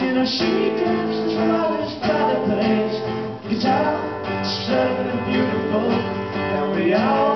you know she drives the trolley, she plays guitar. She's so beautiful, and we all.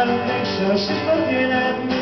I don't think so. She's looking at me,